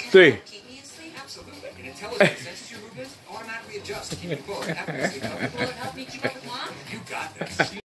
three.